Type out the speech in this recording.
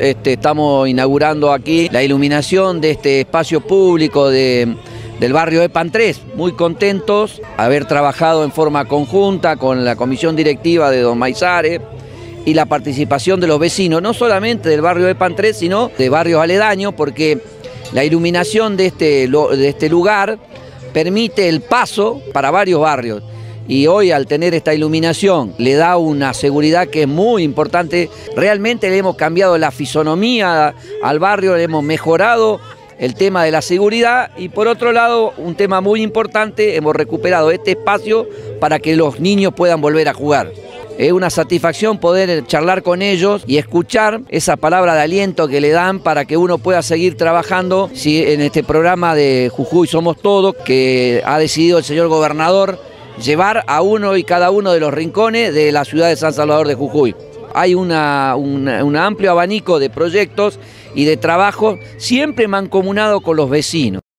Este, estamos inaugurando aquí la iluminación de este espacio público de, del barrio de Pan 3. Muy contentos haber trabajado en forma conjunta con la comisión directiva de Don Maizare y la participación de los vecinos, no solamente del barrio de Pan 3, sino de barrios aledaños, porque la iluminación de este, de este lugar permite el paso para varios barrios y hoy al tener esta iluminación le da una seguridad que es muy importante. Realmente le hemos cambiado la fisonomía al barrio, le hemos mejorado el tema de la seguridad y por otro lado, un tema muy importante, hemos recuperado este espacio para que los niños puedan volver a jugar. Es una satisfacción poder charlar con ellos y escuchar esa palabra de aliento que le dan para que uno pueda seguir trabajando en este programa de Jujuy Somos Todos que ha decidido el señor gobernador llevar a uno y cada uno de los rincones de la ciudad de San Salvador de Jujuy. Hay un amplio abanico de proyectos y de trabajo siempre mancomunado con los vecinos.